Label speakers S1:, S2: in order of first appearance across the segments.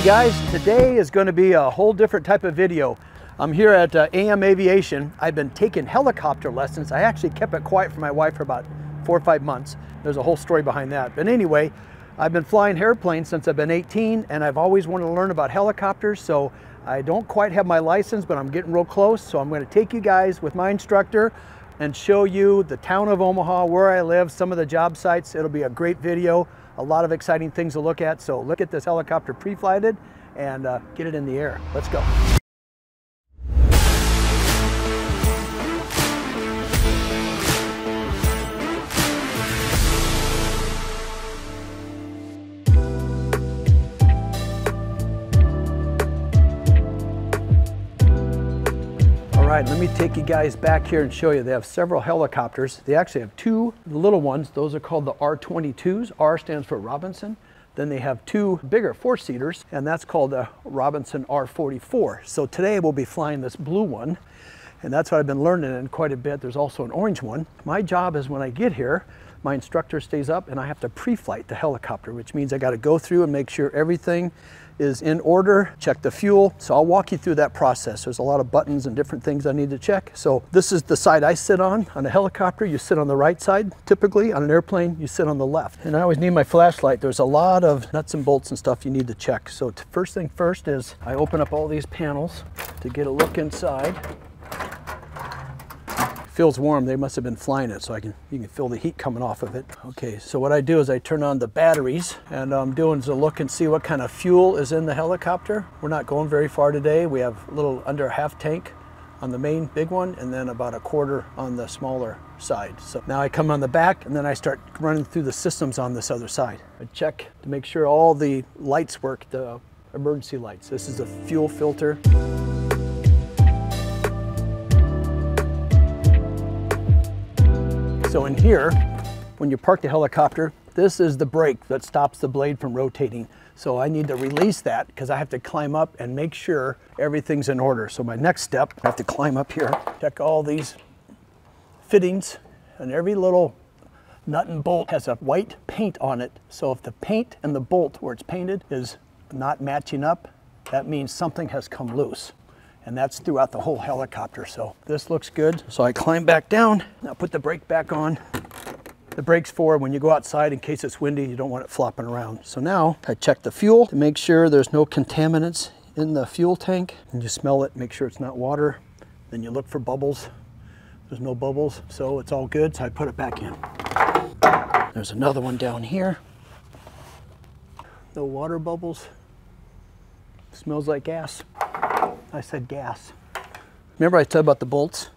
S1: Hey guys, today is going to be a whole different type of video. I'm here at uh, AM Aviation. I've been taking helicopter lessons. I actually kept it quiet for my wife for about four or five months. There's a whole story behind that. But anyway, I've been flying airplanes since I've been 18 and I've always wanted to learn about helicopters. So I don't quite have my license, but I'm getting real close. So I'm going to take you guys with my instructor and show you the town of Omaha, where I live, some of the job sites. It'll be a great video, a lot of exciting things to look at. So look at this helicopter pre-flighted and uh, get it in the air. Let's go. Right, let me take you guys back here and show you. They have several helicopters. They actually have two little ones. Those are called the R-22s. R stands for Robinson. Then they have two bigger four-seaters, and that's called the Robinson R-44. So today we'll be flying this blue one, and that's what I've been learning in quite a bit. There's also an orange one. My job is when I get here, my instructor stays up and I have to pre-flight the helicopter, which means I got to go through and make sure everything is in order, check the fuel. So I'll walk you through that process. There's a lot of buttons and different things I need to check. So this is the side I sit on. On a helicopter, you sit on the right side. Typically, on an airplane, you sit on the left. And I always need my flashlight. There's a lot of nuts and bolts and stuff you need to check. So first thing first is I open up all these panels to get a look inside feels warm. They must have been flying it so I can you can feel the heat coming off of it. Okay, so what I do is I turn on the batteries and I'm doing is a look and see what kind of fuel is in the helicopter. We're not going very far today. We have a little under a half tank on the main big one and then about a quarter on the smaller side. So now I come on the back and then I start running through the systems on this other side. I check to make sure all the lights work, the emergency lights. This is a fuel filter. So in here, when you park the helicopter, this is the brake that stops the blade from rotating. So I need to release that because I have to climb up and make sure everything's in order. So my next step, I have to climb up here, check all these fittings and every little nut and bolt has a white paint on it. So if the paint and the bolt where it's painted is not matching up, that means something has come loose and that's throughout the whole helicopter. So this looks good. So I climb back down, now put the brake back on. The brake's for when you go outside in case it's windy, you don't want it flopping around. So now I check the fuel to make sure there's no contaminants in the fuel tank. And you smell it, make sure it's not water. Then you look for bubbles. There's no bubbles, so it's all good. So I put it back in. There's another one down here. No water bubbles. Smells like gas. I said gas. Remember I said about the bolts?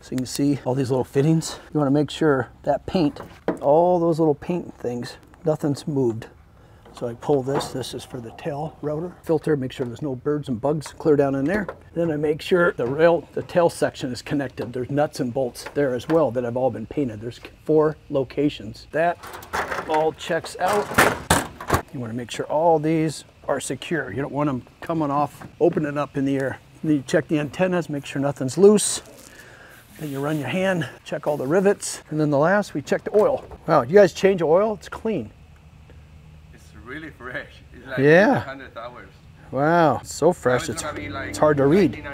S1: So you can see all these little fittings. You want to make sure that paint, all those little paint things, nothing's moved. So I pull this, this is for the tail rotor filter, make sure there's no birds and bugs clear down in there. Then I make sure the rail, the tail section is connected. There's nuts and bolts there as well that have all been painted. There's four locations. That all checks out. You want to make sure all these are secure. You don't want them coming off, opening up in the air. Then you check the antennas, make sure nothing's loose. Then you run your hand, check all the rivets. And then the last, we check the oil. Wow, you guys change oil? It's clean.
S2: It's really fresh. It's like
S1: yeah.
S2: 100 hours.
S1: Wow, it's so fresh. It's, like it's hard to read.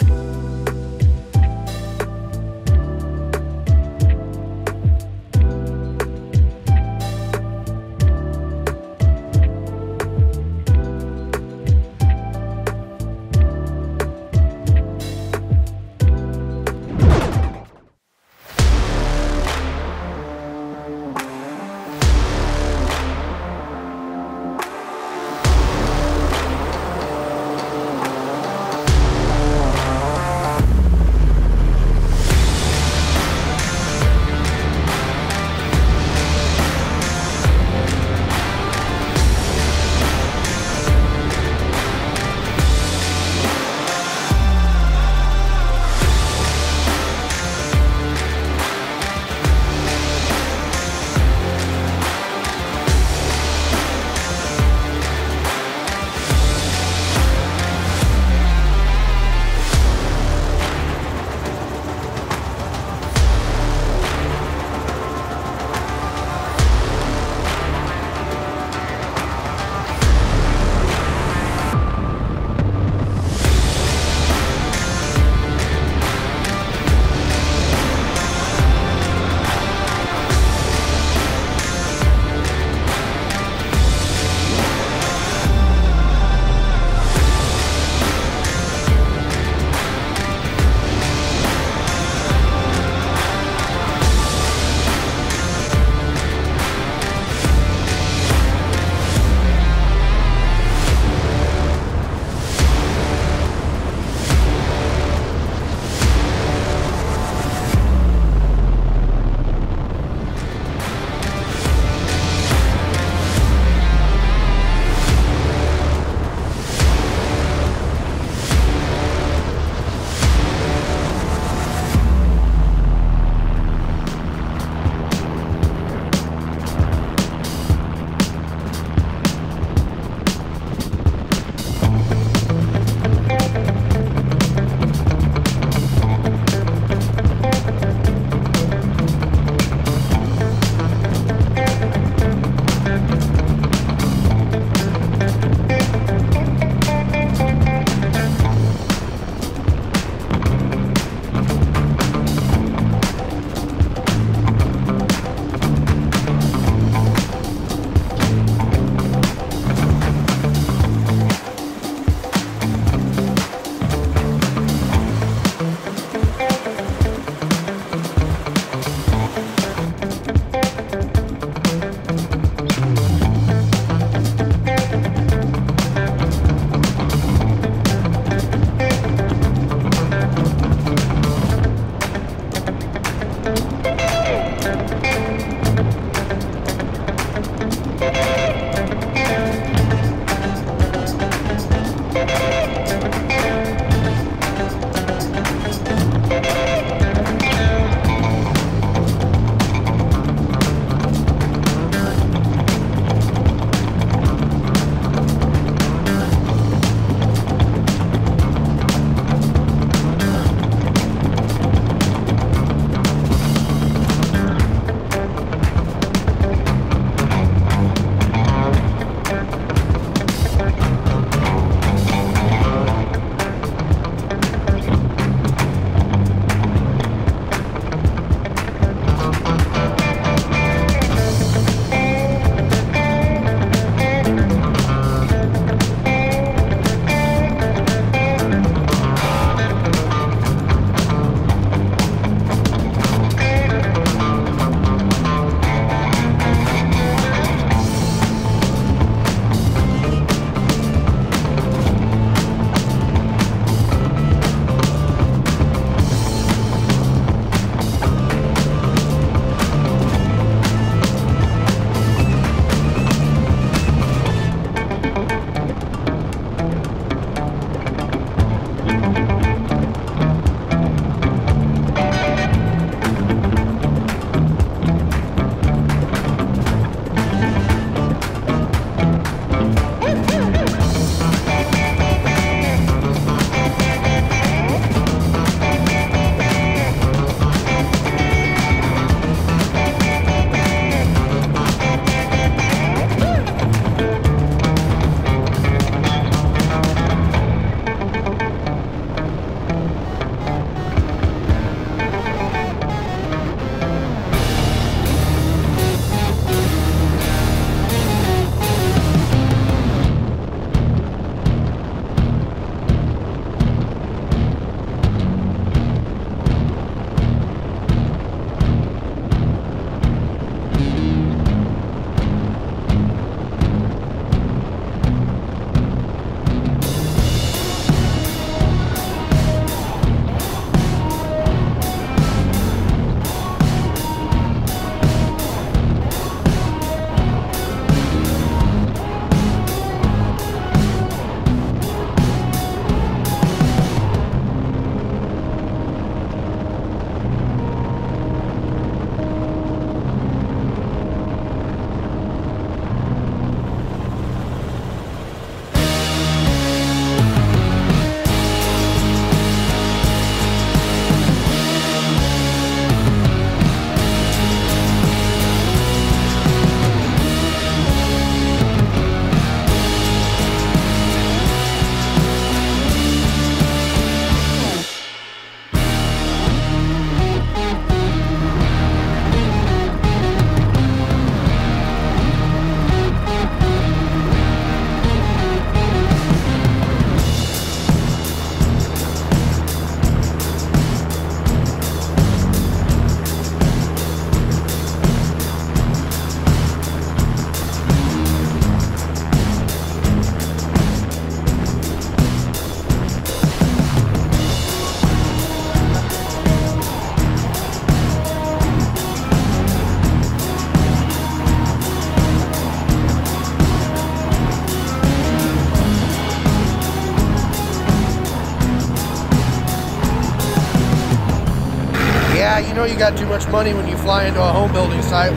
S3: You know you got too much money when you fly into a home building site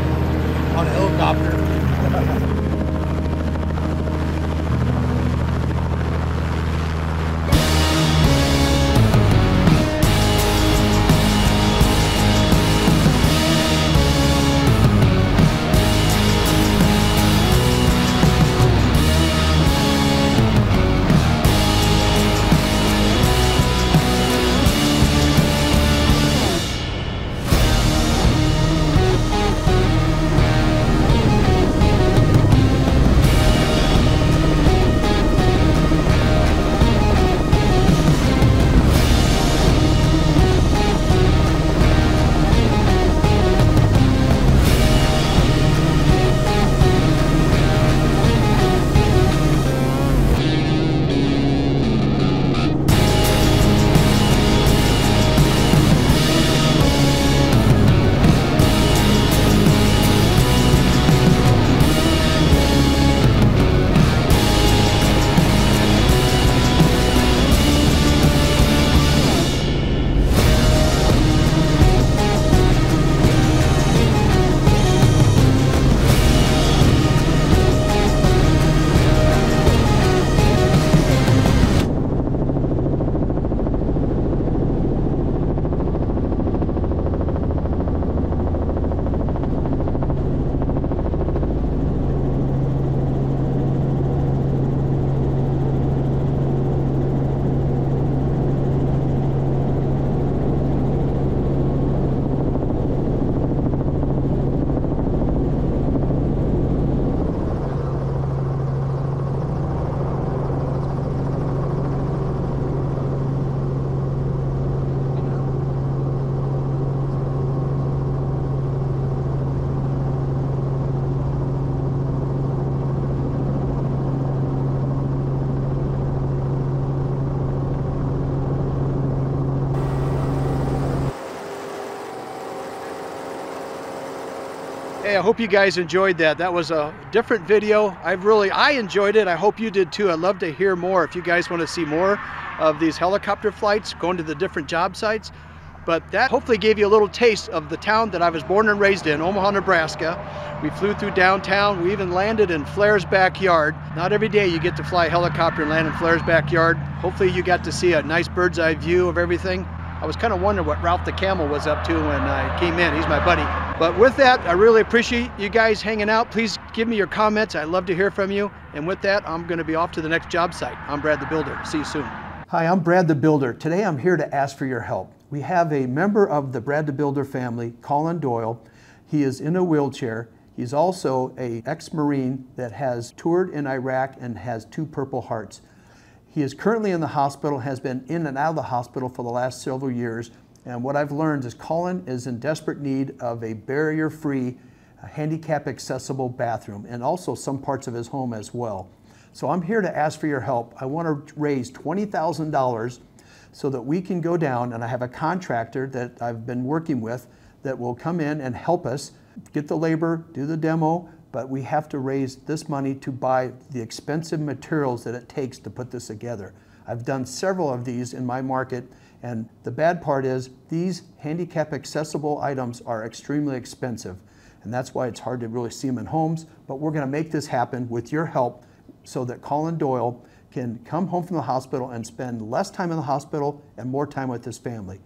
S3: on a helicopter.
S1: I hope you guys enjoyed that. That was a different video. I've really, I enjoyed it. I hope you did too. I'd love to hear more if you guys want to see more of these helicopter flights, going to the different job sites. But that hopefully gave you a little taste of the town that I was born and raised in, Omaha, Nebraska. We flew through downtown. We even landed in Flair's backyard. Not every day you get to fly a helicopter and land in Flair's backyard. Hopefully you got to see a nice bird's eye view of everything. I was kind of wondering what Ralph the Camel was up to when I came in. He's my buddy. But with that, I really appreciate you guys hanging out. Please give me your comments. I'd love to hear from you. And with that, I'm going to be off to the next job site. I'm Brad the Builder. See you soon. Hi, I'm Brad the Builder. Today I'm here to ask for your help. We have a member of the Brad the Builder family, Colin Doyle. He is in a wheelchair. He's also a ex-Marine that has toured in Iraq and has two Purple Hearts. He is currently in the hospital, has been in and out of the hospital for the last several years. And what I've learned is Colin is in desperate need of a barrier-free, uh, handicap accessible bathroom and also some parts of his home as well. So I'm here to ask for your help. I want to raise $20,000 so that we can go down and I have a contractor that I've been working with that will come in and help us get the labor, do the demo, but we have to raise this money to buy the expensive materials that it takes to put this together. I've done several of these in my market, and the bad part is these handicap accessible items are extremely expensive, and that's why it's hard to really see them in homes, but we're gonna make this happen with your help so that Colin Doyle can come home from the hospital and spend less time in the hospital and more time with his family.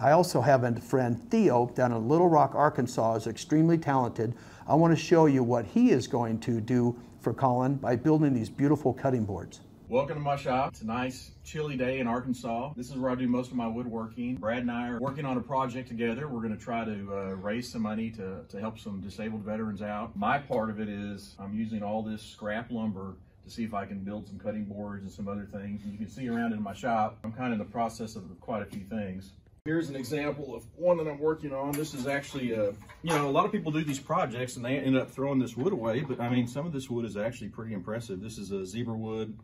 S1: I also have a friend, Theo, down in Little Rock, Arkansas, is extremely talented. I want to show you what he is going to do for Colin by building these beautiful cutting boards.
S4: Welcome to my shop. It's a nice chilly day in Arkansas. This is where I do most of my woodworking. Brad and I are working on a project together. We're going to try to uh, raise some money to, to help some disabled veterans out. My part of it is I'm using all this scrap lumber to see if I can build some cutting boards and some other things. And you can see around in my shop, I'm kind of in the process of quite a few things. Here's an example of one that I'm working on. This is actually, uh, you know, a lot of people do these projects and they end up throwing this wood away, but I mean, some of this wood is actually pretty impressive. This is a zebra wood.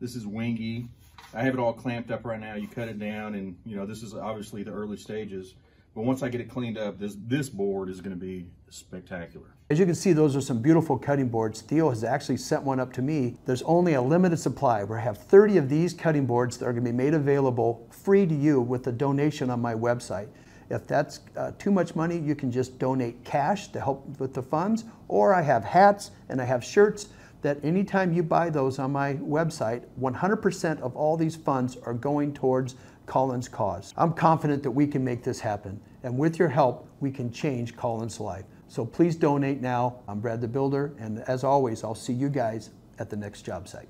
S4: This is wenge. I have it all clamped up right now. You cut it down and, you know, this is obviously the early stages. But once I get it cleaned up, this, this board is going to be spectacular.
S1: As you can see, those are some beautiful cutting boards. Theo has actually sent one up to me. There's only a limited supply. We have 30 of these cutting boards that are going to be made available free to you with a donation on my website. If that's uh, too much money, you can just donate cash to help with the funds. Or I have hats and I have shirts that anytime you buy those on my website, 100% of all these funds are going towards Colin's cause. I'm confident that we can make this happen. And with your help, we can change Colin's life. So please donate now. I'm Brad the Builder. And as always, I'll see you guys at the next job site.